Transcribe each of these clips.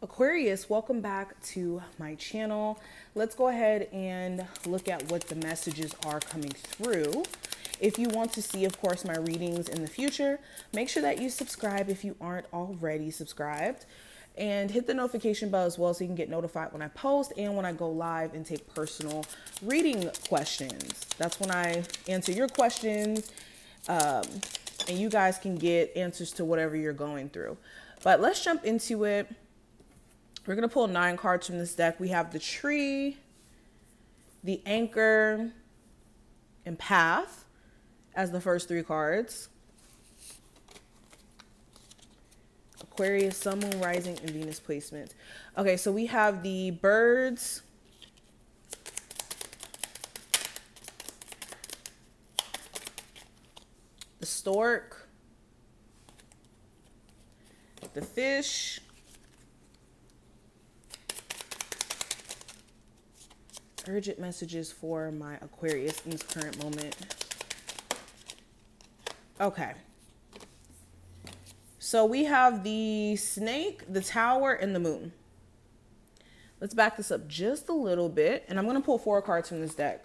Aquarius, welcome back to my channel. Let's go ahead and look at what the messages are coming through. If you want to see, of course, my readings in the future, make sure that you subscribe if you aren't already subscribed and hit the notification bell as well so you can get notified when I post and when I go live and take personal reading questions. That's when I answer your questions um, and you guys can get answers to whatever you're going through. But let's jump into it. We're going to pull nine cards from this deck. We have the tree, the anchor, and path as the first three cards. Aquarius, Sun, Moon, Rising, and Venus placement. Okay, so we have the birds. The stork. The fish. Urgent messages for my Aquarius in this current moment. Okay. So we have the snake, the tower, and the moon. Let's back this up just a little bit. And I'm going to pull four cards from this deck.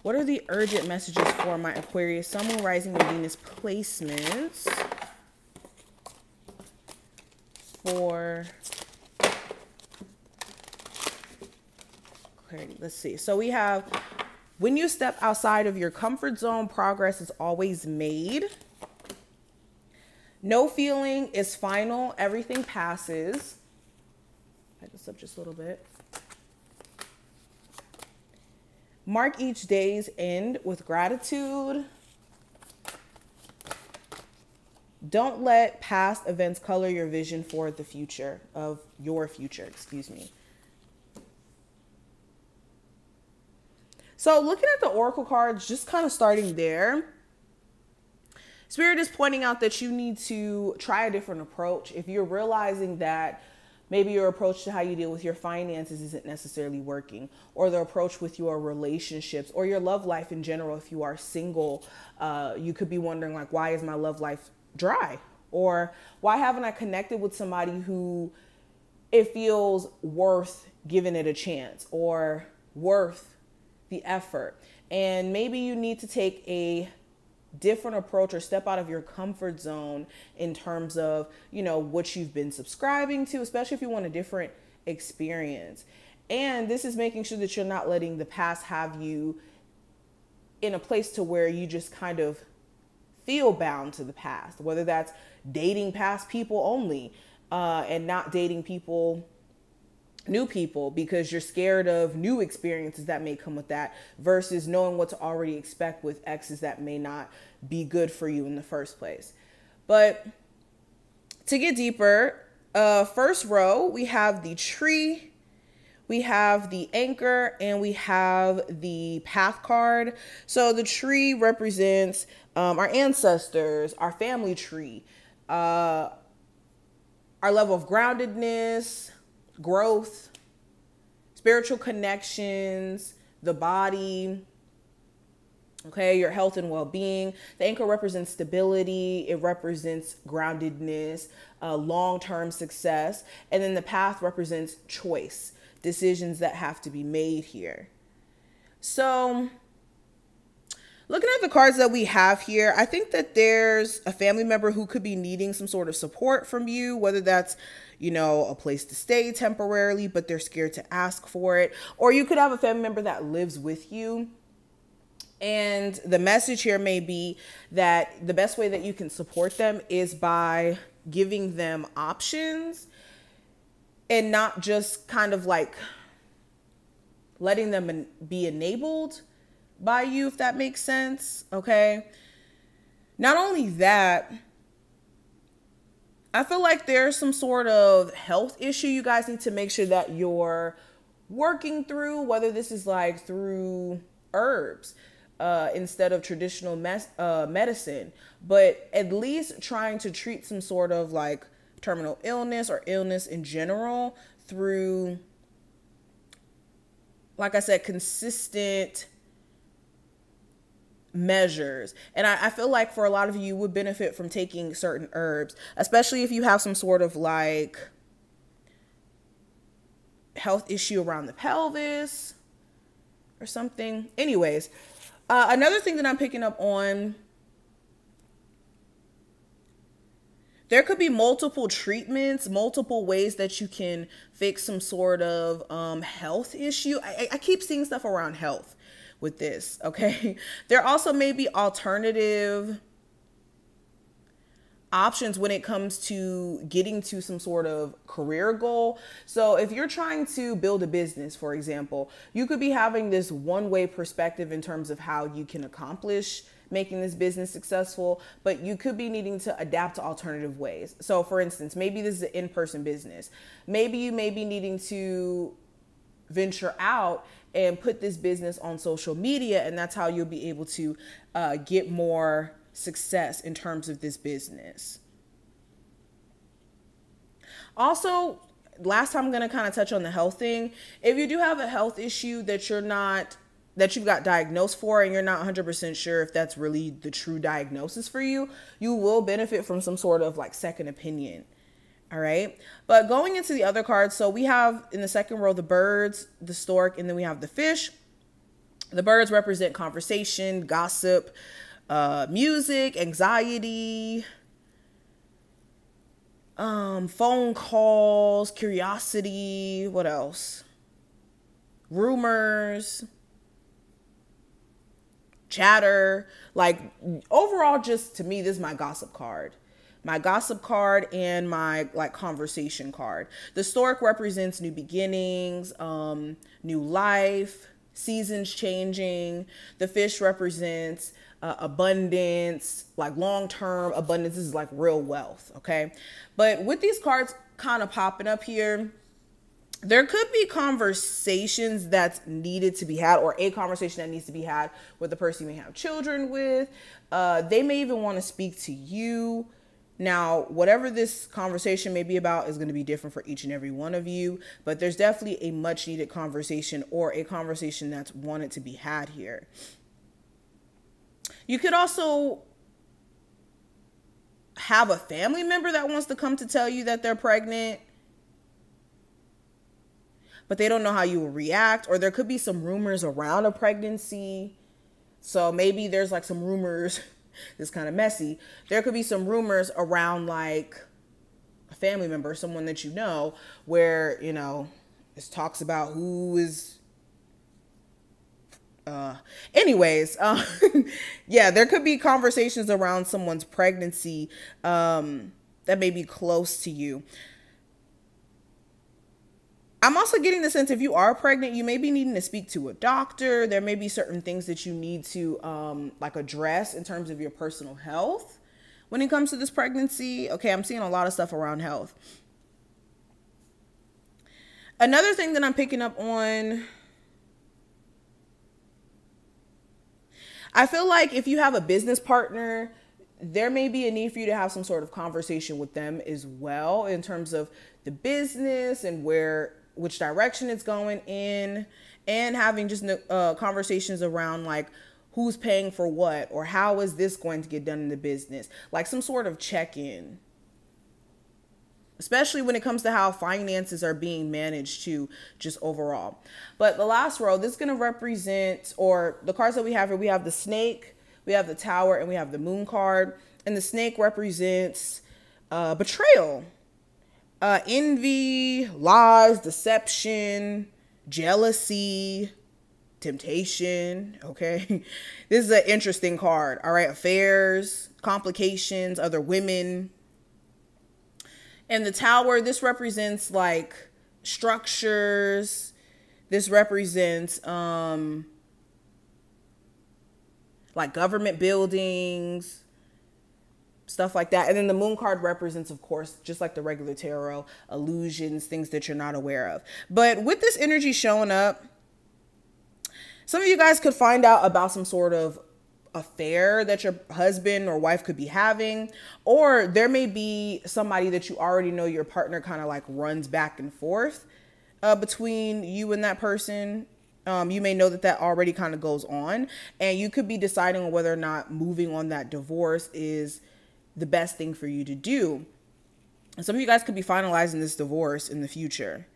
What are the urgent messages for my Aquarius, Sun, Moon, Rising, and Venus placements? For... Okay, let's see. So we have, when you step outside of your comfort zone, progress is always made. No feeling is final. Everything passes. Back this up just a little bit. Mark each day's end with gratitude. Don't let past events color your vision for the future of your future, excuse me. So looking at the oracle cards, just kind of starting there, Spirit is pointing out that you need to try a different approach. If you're realizing that maybe your approach to how you deal with your finances isn't necessarily working, or the approach with your relationships or your love life in general, if you are single, uh, you could be wondering, like, why is my love life dry? Or why haven't I connected with somebody who it feels worth giving it a chance or worth the effort? And maybe you need to take a different approach or step out of your comfort zone in terms of, you know, what you've been subscribing to, especially if you want a different experience. And this is making sure that you're not letting the past have you in a place to where you just kind of feel bound to the past, whether that's dating past people only uh, and not dating people new people because you're scared of new experiences that may come with that versus knowing what to already expect with exes that may not be good for you in the first place. But to get deeper, uh, first row, we have the tree, we have the anchor, and we have the path card. So the tree represents um, our ancestors, our family tree, uh, our level of groundedness, growth, spiritual connections, the body, okay, your health and well being. The anchor represents stability, it represents groundedness, uh, long term success. And then the path represents choice, decisions that have to be made here. So, looking at the cards that we have here, I think that there's a family member who could be needing some sort of support from you, whether that's you know, a place to stay temporarily, but they're scared to ask for it. Or you could have a family member that lives with you. And the message here may be that the best way that you can support them is by giving them options and not just kind of like letting them be enabled by you, if that makes sense. Okay. Not only that, I feel like there's some sort of health issue you guys need to make sure that you're working through, whether this is like through herbs uh, instead of traditional mes- uh, medicine, but at least trying to treat some sort of like terminal illness or illness in general through, like I said, consistent measures. And I, I, feel like for a lot of you would benefit from taking certain herbs, especially if you have some sort of like health issue around the pelvis or something. Anyways, uh, another thing that I'm picking up on there could be multiple treatments, multiple ways that you can fix some sort of um, health issue. I, I keep seeing stuff around health with this, okay? There also may be alternative options when it comes to getting to some sort of career goal. So, if you're trying to build a business, for example, you could be having this one way perspective in terms of how you can accomplish making this business successful, but you could be needing to adapt to alternative ways. So, for instance, maybe this is an in person business. Maybe you may be needing to venture out and put this business on social media, and that's how you'll be able to uh, get more success in terms of this business. Also, last time I'm going to kind of touch on the health thing. If you do have a health issue that you're not that you've got diagnosed for and you're not 100% sure if that's really the true diagnosis for you, you will benefit from some sort of like second opinion. All right. But going into the other cards, so we have in the second row the birds, the stork, and then we have the fish. The birds represent conversation, gossip, uh, music, anxiety, um, phone calls, curiosity, what else? Rumors, chatter. Like, overall, just to me, this is my gossip card. My gossip card and my like conversation card. The stork represents new beginnings, um, new life, seasons changing. The fish represents uh, abundance, like long term abundance. This is like real wealth, okay? But with these cards kind of popping up here, there could be conversations that's needed to be had, or a conversation that needs to be had with the person you may have children with. Uh, they may even want to speak to you. Now, whatever this conversation may be about is going to be different for each and every one of you, but there's definitely a much needed conversation or a conversation that's wanted to be had here. You could also have a family member that wants to come to tell you that they're pregnant, but they don't know how you will react, or there could be some rumors around a pregnancy. So maybe there's like some rumors, it's kind of messy. There could be some rumors around like a family member, someone that you know, where, you know, it talks about who is uh anyways um yeah there could be conversations around someone's pregnancy um that may be close to you i'm also getting the sense if you are pregnant you may be needing to speak to a doctor. There may be certain things that you need to um like address in terms of your personal health when it comes to this pregnancy. Okay i'm seeing a lot of stuff around health. Another thing that i'm picking up on I feel like if you have a business partner, there may be a need for you to have some sort of conversation with them as well in terms of the business and where which direction it's going in and having just uh, conversations around like who's paying for what or how is this going to get done in the business? Like some sort of check-in. Especially when it comes to how finances are being managed too just overall. But the last row this is going to represent or the cards that we have here we have the snake we have the tower and we have the moon card. And the snake represents uh, betrayal uh, envy lies deception jealousy temptation okay? This is an interesting card all right? Affairs complications other women. And the tower, this represents like structures. This represents um like government buildings, stuff like that. And then the moon card represents, of course, just like the regular tarot, illusions, things that you're not aware of. But with this energy showing up, some of you guys could find out about some sort of affair that your husband or wife could be having or there may be somebody that you already know your partner kind of like runs back and forth uh, between you and that person Um, you may know that that already kind of goes on, and you could be deciding whether or not moving on that divorce is the best thing for you to do. Some of you guys could be finalizing this divorce in the future.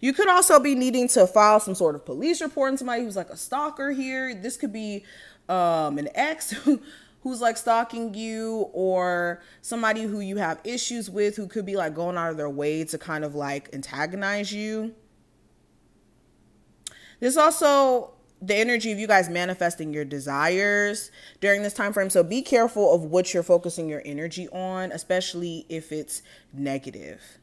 You could also be needing to file some sort of police report on somebody who's like a stalker here. This could be um, an ex who's like stalking you or somebody who you have issues with who could be like going out of their way to kind of like antagonize you. This also the energy of you guys manifesting your desires during this time frame. So be careful of what you're focusing your energy on, especially if it's negative.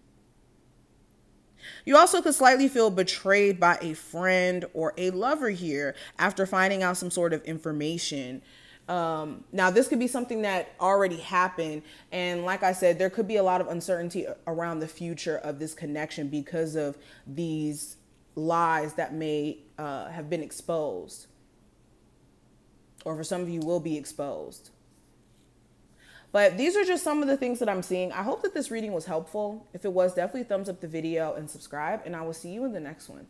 You also could slightly feel betrayed by a friend or a lover here after finding out some sort of information. Um, now, this could be something that already happened. And like I said, there could be a lot of uncertainty around the future of this connection because of these lies that may uh, have been exposed. Or for some of you, will be exposed. But these are just some of the things that I'm seeing. I hope that this reading was helpful. If it was, definitely thumbs up the video and subscribe, and I will see you in the next one.